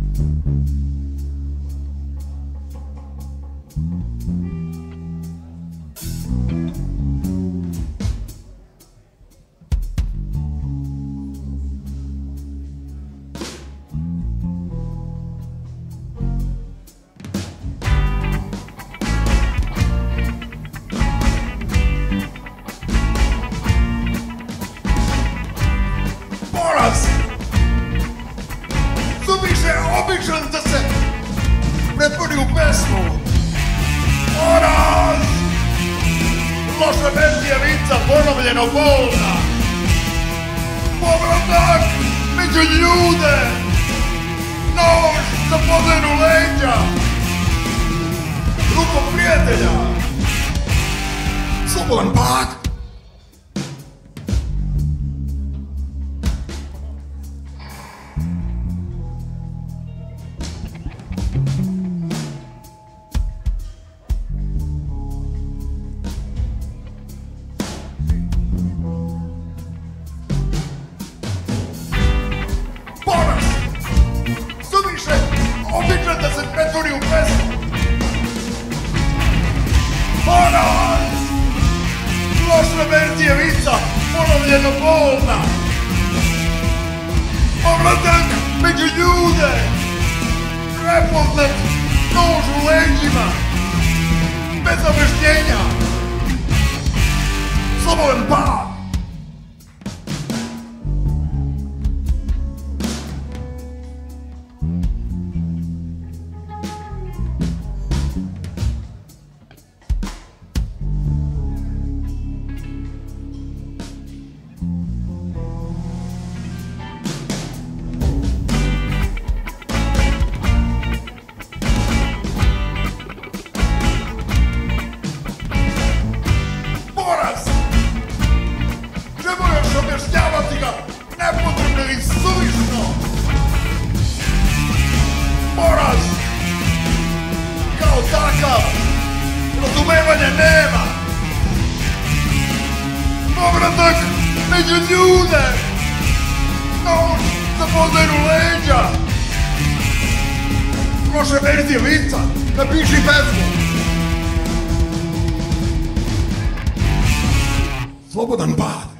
Thank mm -hmm. you. Običan da se pretvori u pesmu. Poraz! Loša verzija vica ponovljeno bolna. Povratak među ljude. Nož za podlenu leđa. Rukom prijatelja. Slobodan pad. Pretvori u pesmu. Poraz! Loša verzija vica, ponovljeno bolna. Povratak među ljude. Prepoznat nož u leđima. Bez objašnjenja. Slobodan pad. Poraz! Razumevanja nema! Povratak među ljude! Nož za podleru leđa! Loše verzije vica, napiši pesmu! Slobodan pad.